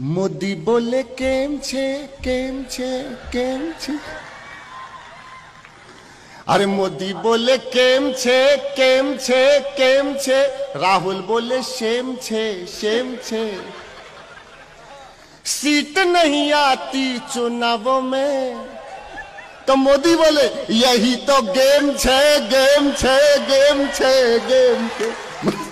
મોદી બોલે કેમ છે કેમ છે કેમ છે અરે મોદી બોલે કેમ છે કેમ છે કેમ છે રાહુલ બોले शेम છે शेम છે सीट नहीं आती चुनावों में। तो मोदी बोले, यही तो गेम छे गेम छे गेम छे गेम छे।